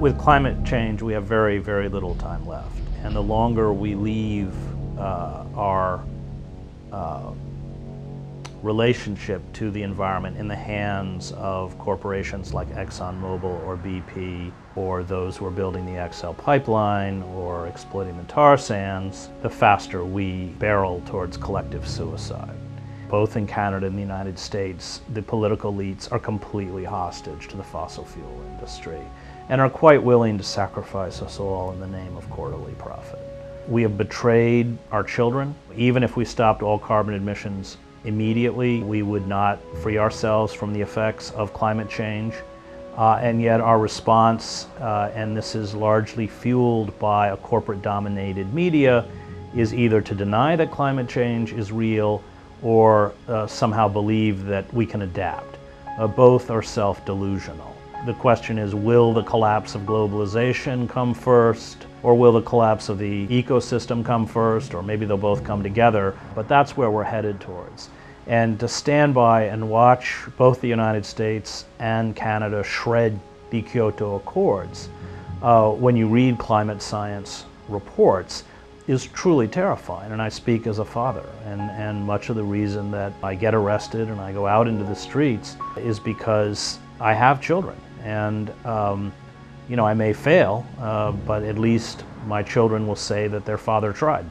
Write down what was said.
With climate change, we have very, very little time left. And the longer we leave uh, our uh, relationship to the environment in the hands of corporations like ExxonMobil or BP or those who are building the XL pipeline or exploiting the tar sands, the faster we barrel towards collective suicide. Both in Canada and the United States, the political elites are completely hostage to the fossil fuel industry and are quite willing to sacrifice us all in the name of quarterly profit. We have betrayed our children. Even if we stopped all carbon emissions immediately, we would not free ourselves from the effects of climate change. Uh, and yet our response, uh, and this is largely fueled by a corporate dominated media, is either to deny that climate change is real or uh, somehow believe that we can adapt. Uh, both are self-delusional. The question is, will the collapse of globalization come first? Or will the collapse of the ecosystem come first? Or maybe they'll both come together. But that's where we're headed towards. And to stand by and watch both the United States and Canada shred the Kyoto Accords, uh, when you read climate science reports, is truly terrifying. And I speak as a father. And, and much of the reason that I get arrested and I go out into the streets is because I have children. And, um, you know, I may fail, uh, but at least my children will say that their father tried.